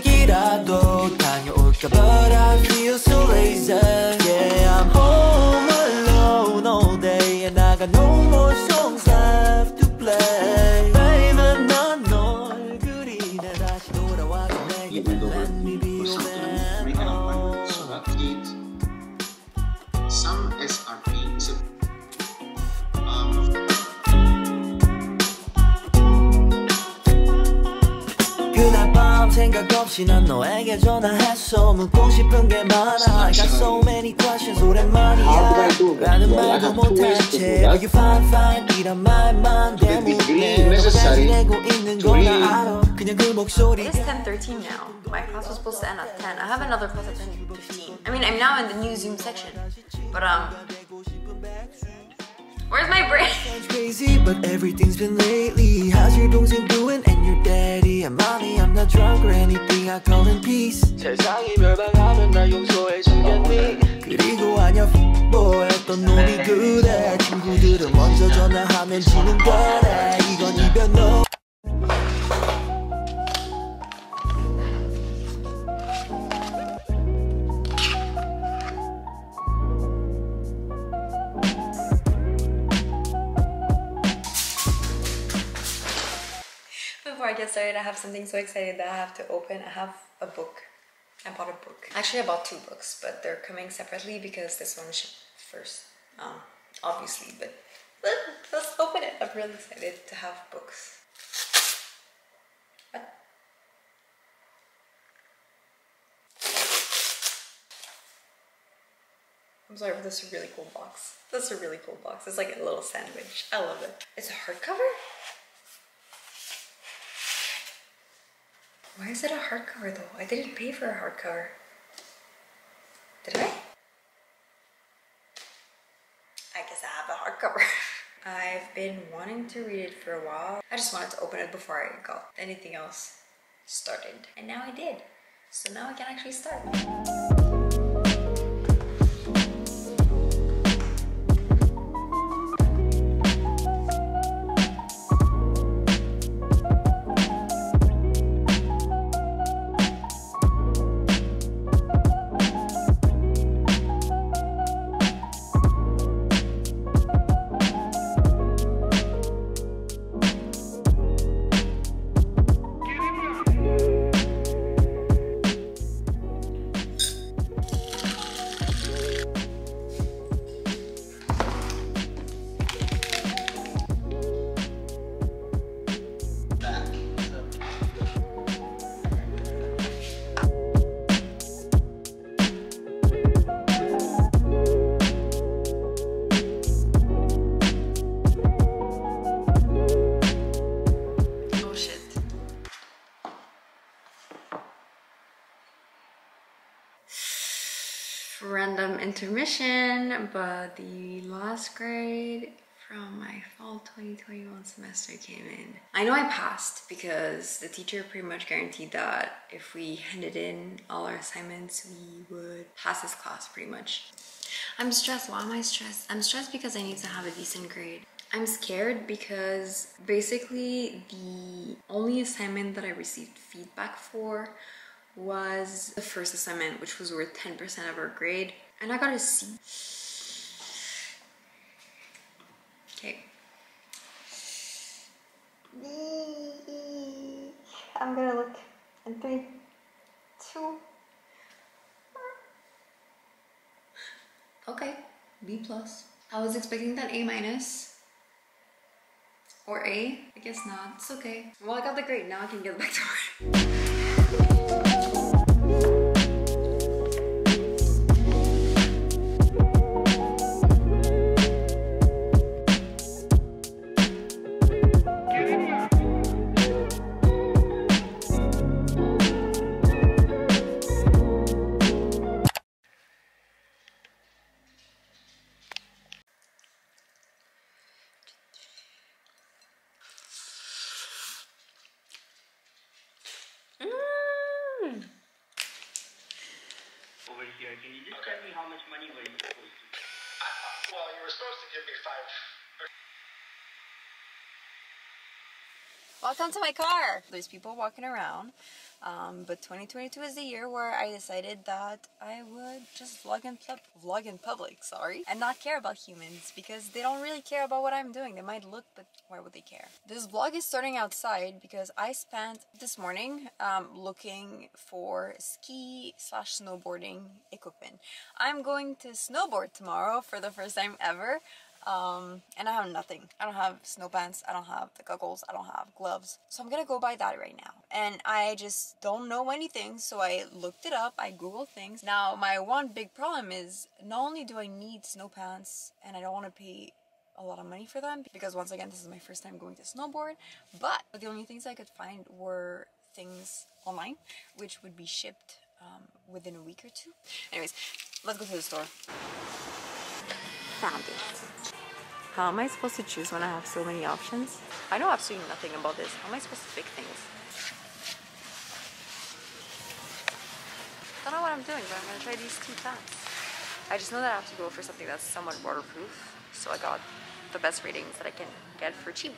segirado Tanyo or ka but I feel so lazy. 생각 없이 난 너에게 전화했어 묻고 싶은 게 많아 I got so many questions How 오랜만이야 did I do it? 라는 Well, I 말도 have two ways 못한 to do 채 that. Are you fine fine 이란 말만 To the degree 때문에 너가 necessary 지내고 있는 to 건 really- 나 알아 그냥 그 목소리 It is 10.13 now. My class was supposed to end at 10. I have another class at 10.15. I mean, I'm now in the new Zoom section. But, um... Where's my brain? Sounds crazy but everything's been lately How's your 동생 doing and Your daddy I'm Molly I'm not drunk or anything I call in peace 세상이 멸망하면 날 용서해 주겠니 그리고 아냐 boy 어떤 놈이 그래 친구들은 먼저 전화하면 지는 거래 이건 이별 너 Before I get started, I have something so excited that I have to open. I have a book. I bought a book. Actually, I bought two books, but they're coming separately because this one shipped first, um, obviously. But let- let's open it. I'm really excited to have books. What? I'm sorry, but this is a really cool box. This is a really cool box. It's like a little sandwich. I love it. It's a hardcover? Why is it a hardcover though? I didn't pay for a hardcover. Did I? I guess I have a hardcover. I've been wanting to read it for a while. I just wanted to open it before I got anything else started. And now I did. So now I can actually start. Intermission, but the last grade from my fall 2021 semester came in. I know I passed because the teacher pretty much guaranteed that if we handed in all our assignments, we would pass this class pretty much. I'm stressed. Why am I stressed? I'm stressed because I need to have a decent grade. I'm scared because basically the only assignment that I received feedback for was the first assignment, which was worth 10% of our grade, and I got a C. Okay. I'm gonna look in three, two. Okay, B plus. I was expecting that A minus. Or A? I guess not. It's okay. Well, I got the grade. Now I can get back to work. over here. Can you just tell me how much money were you supposed to? Well, you were supposed to give me five. Welcome to my car. There's people walking around. Um, but 2022 is the year where I decided that I would just vlog in, vlog in public, sorry, and not care about humans because they don't really care about what I'm doing. They might look, but why would they care? This vlog is starting outside because I spent this morning um, looking for ski slash snowboarding equipment. I'm going to snowboard tomorrow for the first time ever. Um, and I have nothing. I don't have snow pants. I don't have the goggles. I don't have gloves. So I'm gonna go buy that right now. And I just don't know anything. So I looked it up. I googled things. Now my one big problem is not only do I need snow pants, and I don't want to pay a lot of money for them because once again this is my first time going to snowboard. But the only things I could find were things online, which would be shipped um, within a week or two. Anyways, let's go to the store. Found it. How am I supposed to choose when I have so many options? I know absolutely nothing about this. How am I supposed to pick things? I Don't know what I'm doing, but I'm gonna try these two pants. I just know that I have to go for something that's somewhat waterproof, so I got the best ratings that I can get for cheap.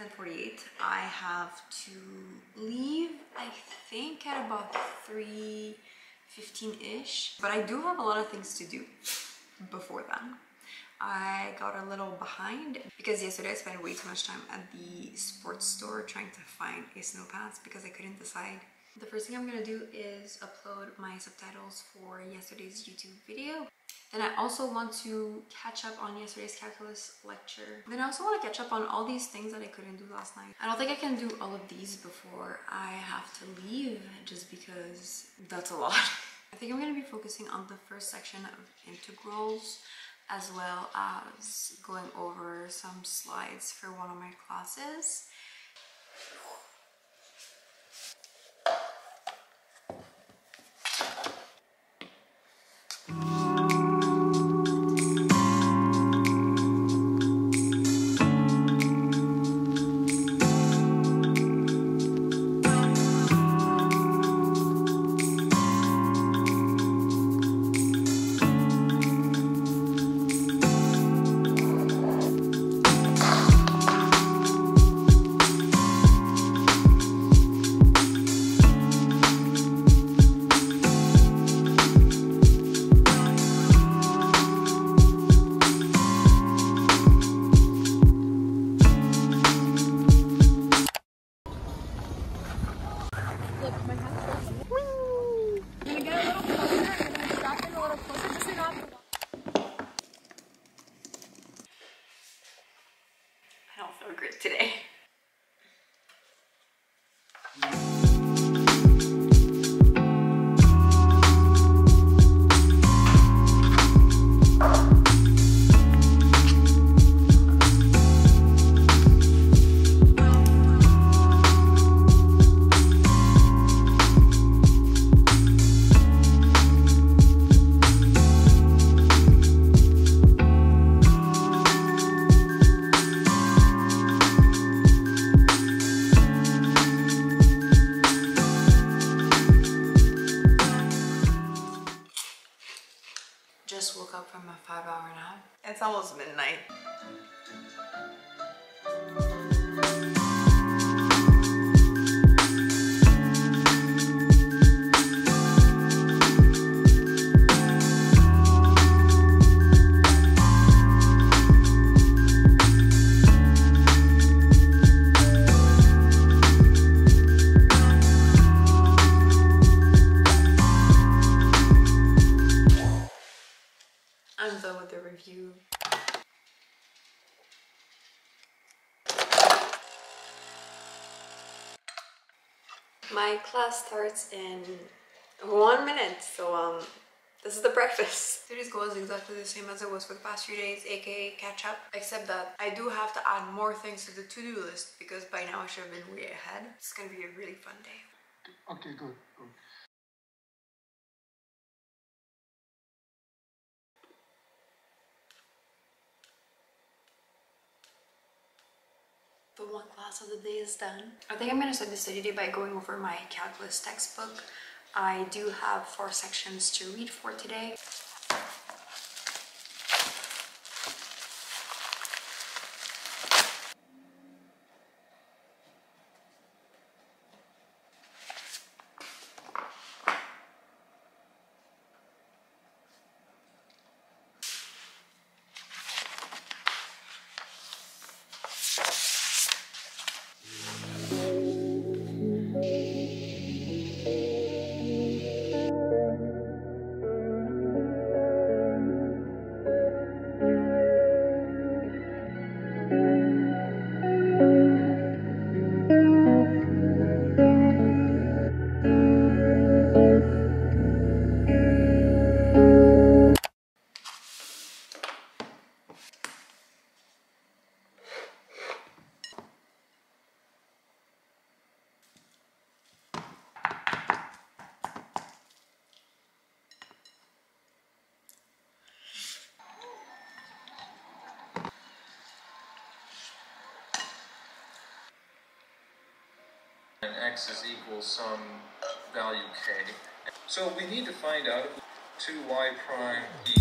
10:48. I have to leave. I think at about 3:15-ish. But I do have a lot of things to do before then. I got a little behind because yesterday I spent way too much time at the sports store trying to find a snow pants because I couldn't decide. The first thing I'm gonna do is upload my subtitles for yesterday's YouTube video. Then I also want to catch up on yesterday's calculus lecture. Then I also want to catch up on all these things that I couldn't do last night. I don't think I can do all of these before I have to leave just because that's a lot. I think I'm going to be focusing on the first section of integrals as well as going over some slides for one of my classes. Class starts in one minute, so um, this is the breakfast. Today's goal is exactly the same as it was for the past few days, aka catch up, except that I do have to add more things to the to-do list because by now I should have been way ahead. It's gonna be a really fun day. Okay, good, good. The one class of the day is done. I think I'm gonna start the study day by going over my calculus textbook. I do have four sections to read for today. And x is equal some value k. So we need to find out 2y prime e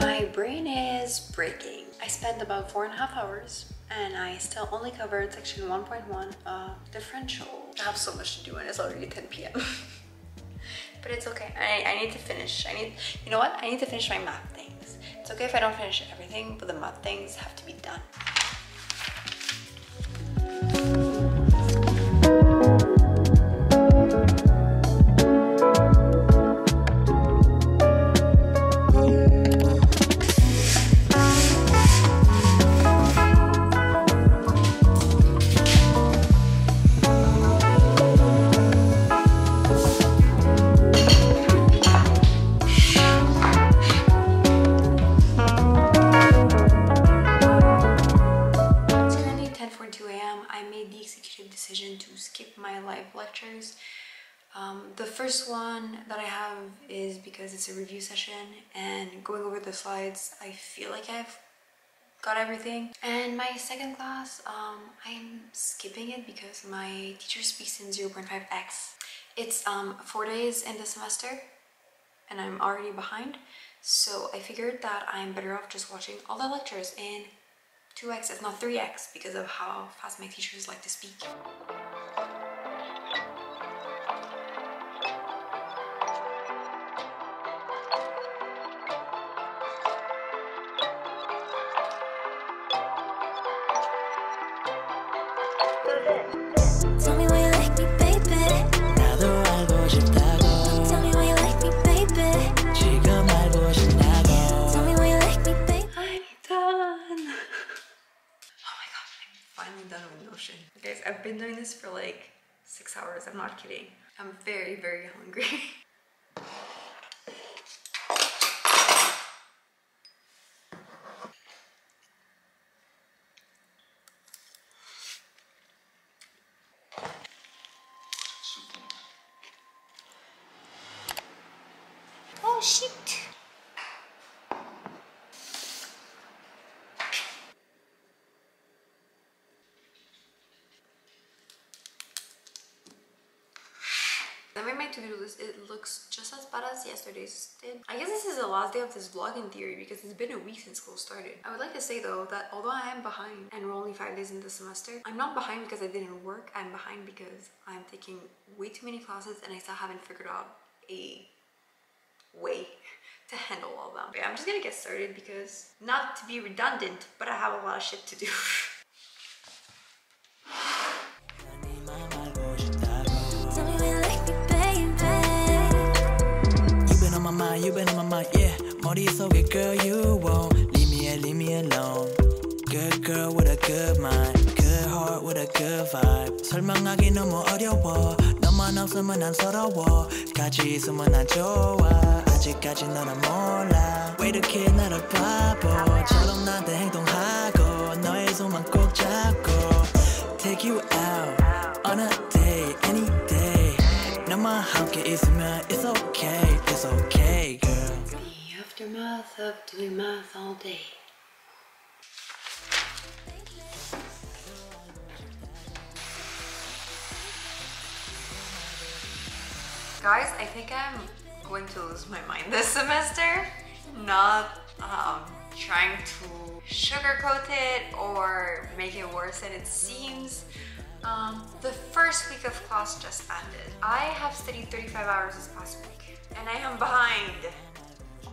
My brain is breaking. I spent about four and a half hours and I still only covered section 1.1 of differential. I have so much to do and it's already 10 p.m. but it's okay. I, I need to finish. I need, you know what? I need to finish my math things. It's okay if I don't finish everything, but the math things have to be done. My live lectures. Um, the first one that I have is because it's a review session and going over the slides, I feel like I've got everything. And my second class, um, I'm skipping it because my teacher speaks in 0.5x. It's um, four days in the semester and I'm already behind. So I figured that I'm better off just watching all the lectures in 2x, if not 3x, because of how fast my teachers like to speak. Guys, I've been doing this for like six hours, I'm not kidding. I'm very, very hungry. I made my to-do list. It looks just as bad as yesterday's did. I guess this is the last day of this vlog in theory because it's been a week since school started. I would like to say though that although I am behind and we're only five days in the semester, I'm not behind because I didn't work. I'm behind because I'm taking way too many classes and I still haven't figured out a way to handle all of them. Okay, I'm just gonna get started because not to be redundant, but I have a lot of shit to do. you've been on my mind, yeah. 머릿속에 girl, you won't leave me, leave me alone. Good girl with a good mind, good heart with a good vibe. 설명하기 너무 어려워. 너만 없으면 난 서러워. 같이 있으면 난 좋아. 아직까지 너는 몰라. 왜 이렇게 나를 바보처럼 나한테 행동하고 너의 손만 꼭 잡고 take you out on a day, any day. No my how get it's okay, it's okay, girl. The aftermath of doing math all day. Guys, I think I'm going to lose my mind this semester. Not um, trying to sugarcoat it or make it worse than it seems. Um, the first week of class just ended. I have studied 35 hours this past week, and I am behind.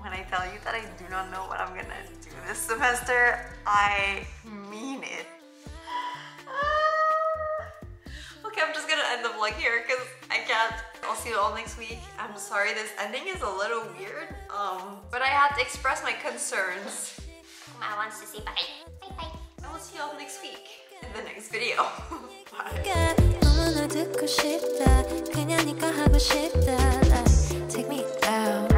When I tell you that I do not know what I'm gonna do this semester, I mean it. Okay, I'm just gonna end the vlog here because I can't. I'll see you all next week. I'm sorry this ending is a little weird, um, but I had to express my concerns. I want to say bye. Bye bye. I will see you all next week in the next video. 너무나 듣고 싶다. 그냥 니가 하고 싶다. Take me out.